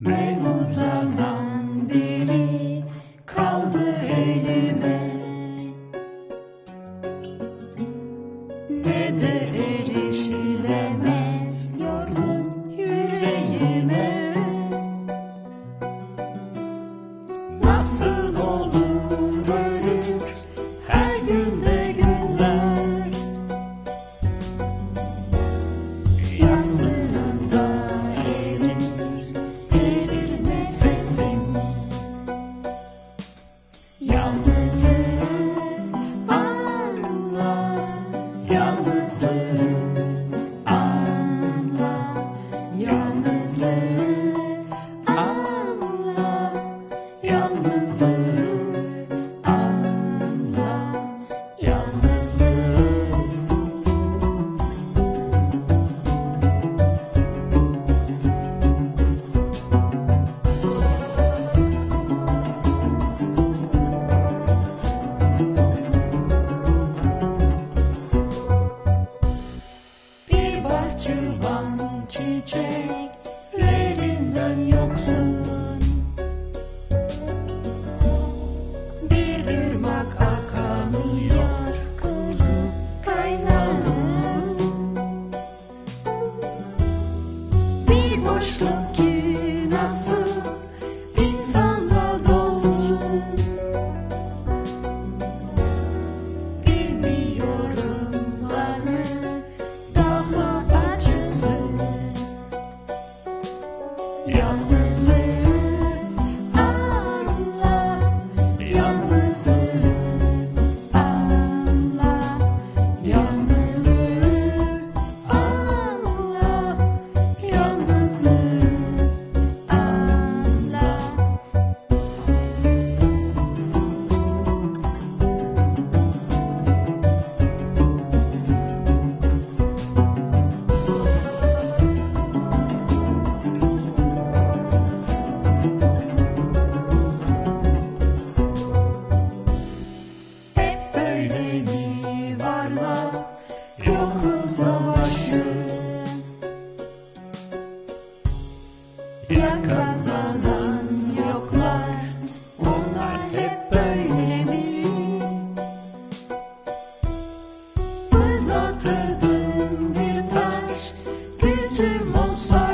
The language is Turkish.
Ne uzanan biri kaldı elime. Ne de erişilemez yorgun yüreğime. Nasıl olur ölür her günde günler? Yastığında yalnızlığı anla Yalnızlığı Bir bahçıvan çiçeklerinden yoksun boşluk ki nasıl yokun savaşı. Ya kazanan yoklar onlar hep böyle mi? Fırlatırdım bir taş gücüm olsaydı